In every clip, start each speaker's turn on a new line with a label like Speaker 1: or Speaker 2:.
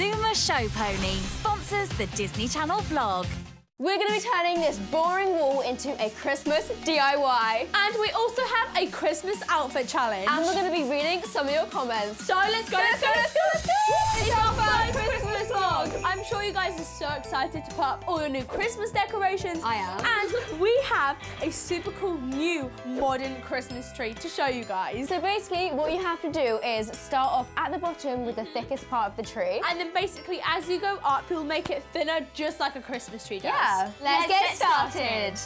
Speaker 1: Zoomer Show Pony sponsors the Disney Channel vlog.
Speaker 2: We're going to be turning this boring wall into a Christmas DIY.
Speaker 3: And we also have a Christmas outfit challenge.
Speaker 2: And we're going to be reading some of your comments.
Speaker 3: So let's go, let's go, let's go, let's go! It's our you guys are so excited to put up all your new Christmas decorations.
Speaker 2: I am.
Speaker 3: And we have a super cool new modern Christmas tree to show you guys.
Speaker 2: So basically, what you have to do is start off at the bottom with the thickest part of the tree.
Speaker 3: And then basically, as you go up, you'll make it thinner, just like a Christmas tree does.
Speaker 2: Yeah. Let's,
Speaker 3: Let's
Speaker 2: get,
Speaker 3: get
Speaker 2: started.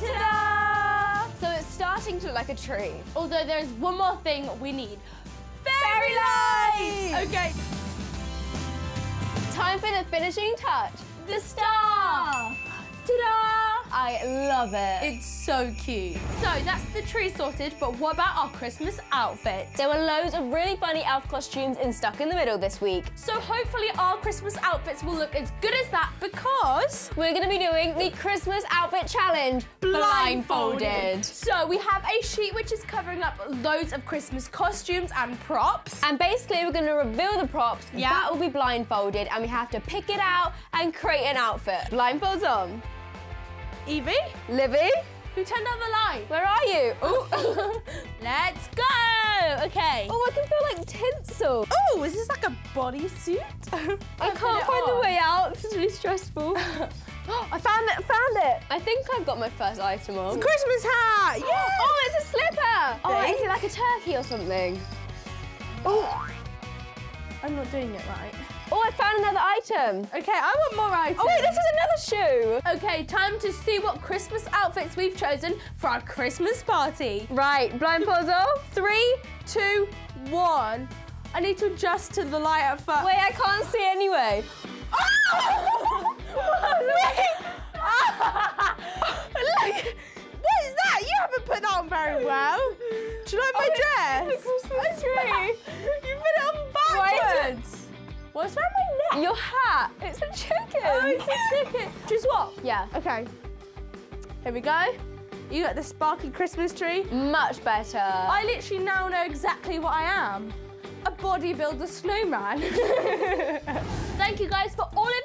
Speaker 3: Ta-da!
Speaker 2: So it's starting to look like a tree.
Speaker 3: Although there's one more thing we need.
Speaker 2: Fairy lights!
Speaker 3: Okay.
Speaker 2: Time for the finishing touch.
Speaker 3: The star! Ta-da!
Speaker 2: I love it.
Speaker 3: It's so cute. So that's the tree sorted, but what about our Christmas outfit?
Speaker 2: There were loads of really funny elf costumes in Stuck in the Middle this week.
Speaker 3: So hopefully our Christmas outfits will look as good as that because
Speaker 2: We're going to be doing the Christmas outfit challenge blindfolded.
Speaker 3: So we have a sheet which is covering up loads of Christmas costumes and props.
Speaker 2: And basically, we're going to reveal the props.
Speaker 3: Yeah.
Speaker 2: That will be blindfolded, and we have to pick it out and create an outfit. Blindfolds on.
Speaker 3: Evie,
Speaker 2: Livvy,
Speaker 3: who turned on the light?
Speaker 2: where are you?
Speaker 3: Oh, let's go. Okay.
Speaker 2: Oh, I can feel like tinsel.
Speaker 3: Oh, is this like a bodysuit?
Speaker 2: I can't find the way out. This is really stressful. I found it, found it. I think I've got my first item on.
Speaker 3: Christmas hat. Yeah.
Speaker 2: Oh, it's a slipper. Oh, is it like a turkey or something?
Speaker 3: Oh. I'm not doing it right.
Speaker 2: Oh, I found another item.
Speaker 3: Okay, I want more items.
Speaker 2: Oh, wait, this is another shoe.
Speaker 3: Okay, time to see what Christmas outfits we've chosen for our Christmas party.
Speaker 2: Right, blindfolds off.
Speaker 3: Three, two, one. I need to adjust to the light at first.
Speaker 2: Wait, I can't see anyway.
Speaker 3: Oh! Look, what is that? You haven't put that on very well. Do you like my dress?
Speaker 2: Christmas tree.
Speaker 3: Backwards. What's around my neck?
Speaker 2: Your hat. It's a chicken.
Speaker 3: Oh, it's a chicken. Do you swap?
Speaker 2: Yeah.
Speaker 3: Okay. Here we go. You got the sparkly Christmas tree.
Speaker 2: Much better.
Speaker 3: I literally now know exactly what I am. A bodybuilder snowman. Thank you guys for all of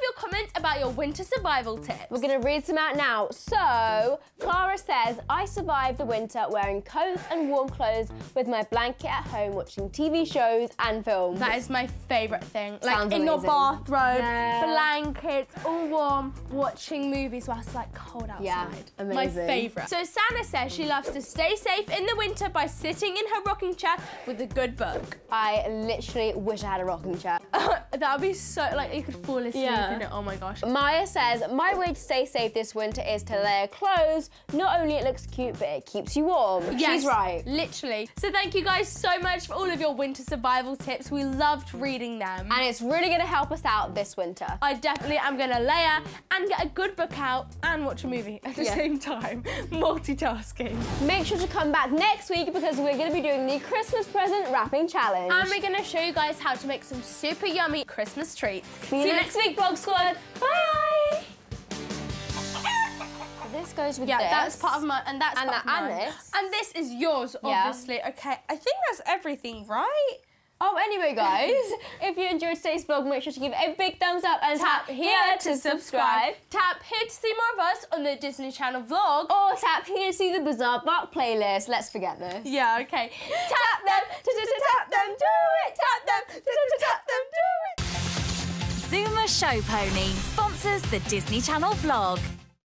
Speaker 3: about your winter survival tips.
Speaker 2: We're going to read some out now. So, Clara says, I survived the winter wearing coats and warm clothes with my blanket at home watching TV shows and films.
Speaker 3: That is my favourite thing. Like
Speaker 2: Sounds
Speaker 3: in your
Speaker 2: amazing.
Speaker 3: bathrobe,
Speaker 2: Yeah.
Speaker 3: blankets, all warm, watching movies while it's like cold outside.
Speaker 2: Yeah, amazing.
Speaker 3: My favourite. So Santa says she loves to stay safe in the winter by sitting in her rocking chair with a good book.
Speaker 2: I literally wish I had a rocking chair.
Speaker 3: that would be so like you could fall asleep
Speaker 2: Yeah.
Speaker 3: in it. Oh my gosh.
Speaker 2: Maya says, my way to stay safe this winter is to layer clothes. Not only it looks cute, but it keeps you warm.
Speaker 3: Yes,
Speaker 2: She's right.
Speaker 3: Literally. So thank you guys so much for all of your winter survival tips. We loved reading them.
Speaker 2: And it's really going to help us out this winter.
Speaker 3: I definitely am going to layer and get a good book out and watch a movie at the
Speaker 2: Yeah.
Speaker 3: same time. Multitasking.
Speaker 2: Make sure to come back next week because we're going to be doing the Christmas present wrapping challenge.
Speaker 3: And we're going to show you guys how to make some super yummy Christmas treats.
Speaker 2: See you next week, Vlog Squad. Goes with
Speaker 3: Yeah,
Speaker 2: this.
Speaker 3: that's part of my, and that's
Speaker 2: And
Speaker 3: part
Speaker 2: that-
Speaker 3: of
Speaker 2: and
Speaker 3: mine.
Speaker 2: this.
Speaker 3: And this is yours,
Speaker 2: Yeah.
Speaker 3: obviously. Okay, I think that's everything, right?
Speaker 2: Oh, anyway, guys, if you enjoyed today's vlog, make sure to give it a big thumbs up and tap, here to subscribe.
Speaker 3: Tap here to see more of us on the Disney Channel vlog.
Speaker 2: Or tap here to see the Bizaardvark playlist. Let's forget this.
Speaker 3: Yeah, okay. Tap them, tap them, do it, tap them, tap them, do it.
Speaker 1: Zoomer Show Pony sponsors the Disney Channel vlog.